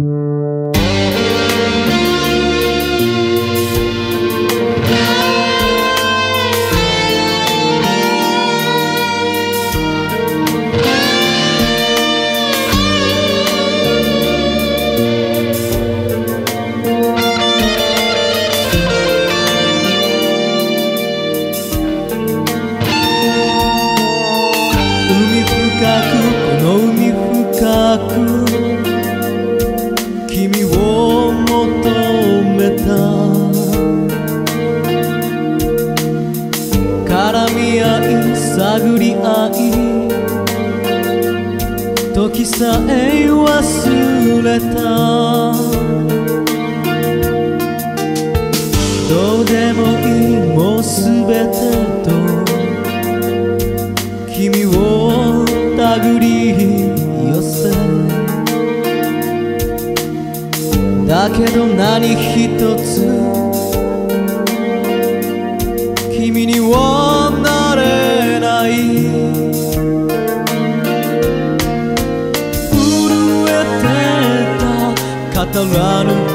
Mm-hmm. 時さえ忘れた。どうでもいいもうすべてと君を手繰り寄せ。だけど何一つ君には Tá lá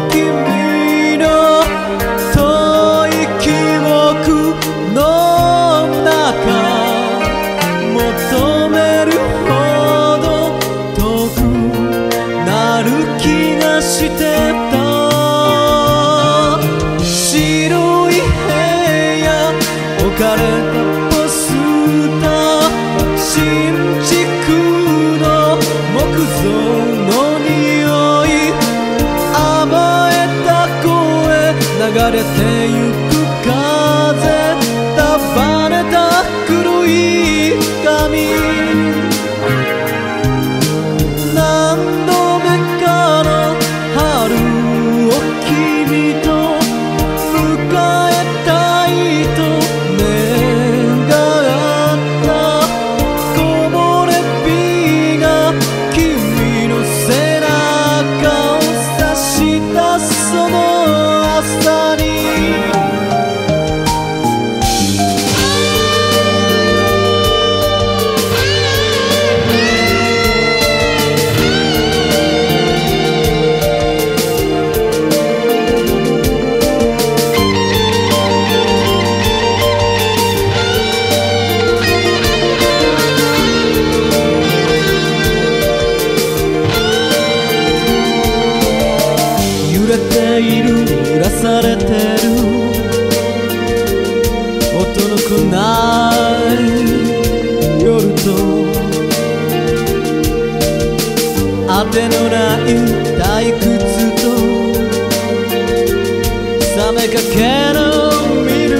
glória tem. されてる。音のくない夜と。当てのない退屈と。冷めかけのミル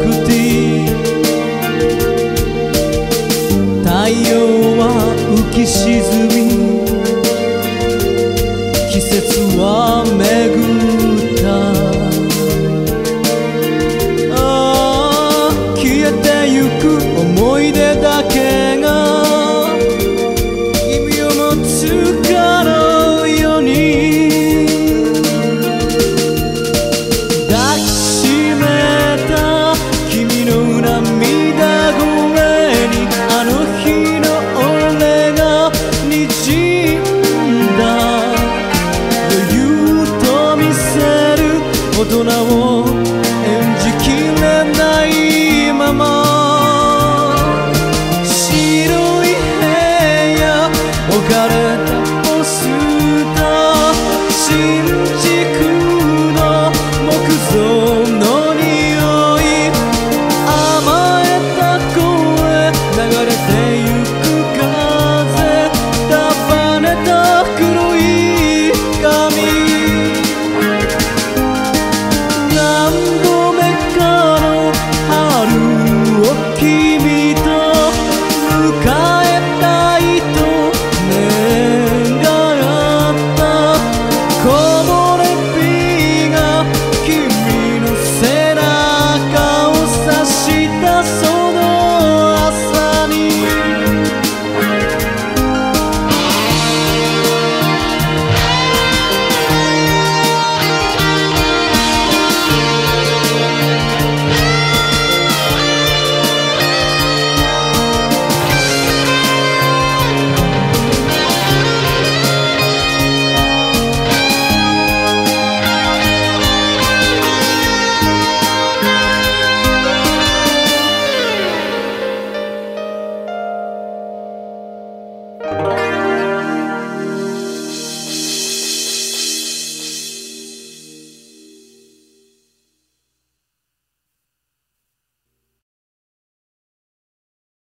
クティー。太陽は浮き沈み。Dunavu